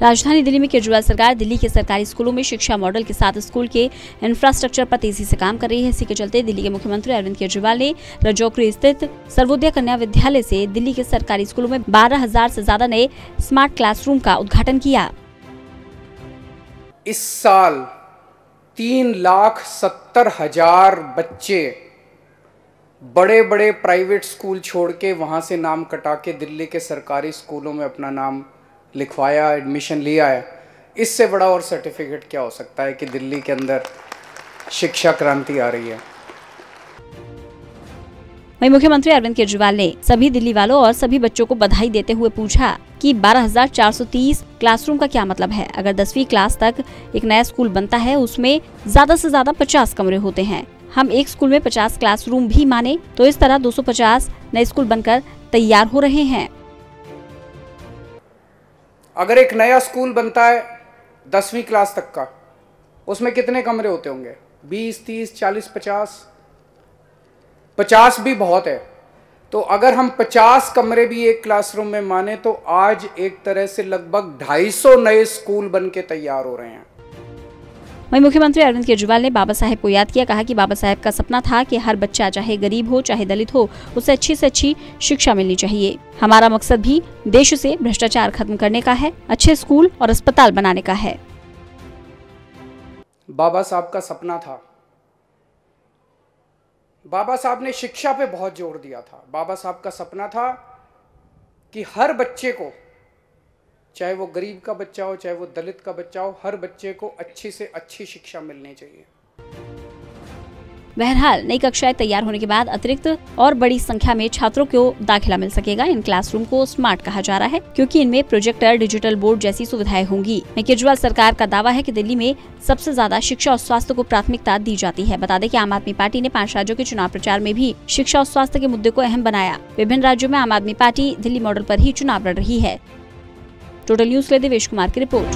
राजधानी दिल्ली में केजरीवाल सरकार दिल्ली के सरकारी स्कूलों में शिक्षा मॉडल के साथ स्कूल के इंफ्रास्ट्रक्चर पर तेज़ी से काम कर रही है। इसी के चलते दिल्ली के मुख्यमंत्री अरविंद केजरीवाल ने रजौकरी स्थित सर्वोदय कन्या विद्यालय से दिल्ली के सरकारी स्कूलों में बारह हज़ार से ज़्यादा नए स्मार्ट क्लासरूम का उद्घाटन किया। इस साल तीन लाख सत्तर हज़ार बच्चे बड़े बड़े प्राइवेट स्कूल छोड़ के वहाँ से नाम कटा के दिल्ली के सरकारी स्कूलों में अपना नाम लिखवाया एडमिशन लिया है इससे बड़ा और सर्टिफिकेट क्या हो सकता है कि दिल्ली के अंदर शिक्षा क्रांति आ रही है? वहीं मुख्यमंत्री अरविंद केजरीवाल ने सभी दिल्ली वालों और सभी बच्चों को बधाई देते हुए पूछा कि 12,430 क्लासरूम का क्या मतलब है? अगर दसवीं क्लास तक एक नया स्कूल बनता है उसमें ज़्यादा से ज़्यादा 50 कमरे होते हैं। हम एक स्कूल में 50 क्लासरूम भी माने तो इस तरह 250 नए स्कूल बनकर तैयार हो रहे हैं। अगर एक नया स्कूल बनता है दसवीं क्लास तक का, उसमें कितने कमरे होते होंगे? बीस, तीस, चालीस, पचास? पचास भी बहुत है। तो अगर हम पचास कमरे भी एक क्लासरूम में माने तो आज एक तरह से लगभग ढाई सौ नए स्कूल बन के तैयार हो रहे हैं। वहीं मुख्यमंत्री अरविंद केजरीवाल ने बाबा साहेब को याद किया, कहा कि बाबा साहेब का सपना था कि हर बच्चा चाहे गरीब हो, चाहे दलित हो, उसे अच्छी से अच्छी शिक्षा मिलनी चाहिए। हमारा मकसद भी देश से भ्रष्टाचार खत्म करने का है, अच्छे स्कूल और अस्पताल बनाने का है। बाबा साहब का सपना था। बाबा साहब ने शिक्षा पे बहुत ज़ोर दिया था। बाबा साहब का सपना था कि हर बच्चे को चाहे वो गरीब का बच्चा हो, चाहे वो दलित का बच्चा हो, हर बच्चे को अच्छी से अच्छी शिक्षा मिलनी चाहिए। बहरहाल, नई कक्षाएँ तैयार होने के बाद अतिरिक्त और बड़ी संख्या में छात्रों को दाखिला मिल सकेगा। इन क्लासरूम को स्मार्ट कहा जा रहा है, क्योंकि इनमें प्रोजेक्टर, डिजिटल बोर्ड जैसी सुविधाएँ होंगी। केजरीवाल सरकार का दावा है कि दिल्ली में सबसे ज़्यादा शिक्षा और स्वास्थ्य को प्राथमिकता दी जाती है। बता दें कि आम आदमी पार्टी ने पाँच राज्यों के चुनाव प्रचार में भी शिक्षा और स्वास्थ्य के मुद्दे को अहम बनाया। विभिन्न राज्यों में आम आदमी पार्टी दिल्ली मॉडल आरोप ही चुनाव लड़ रही है। टोटल न्यूज़ के लिए देवेश कुमार की रिपोर्ट।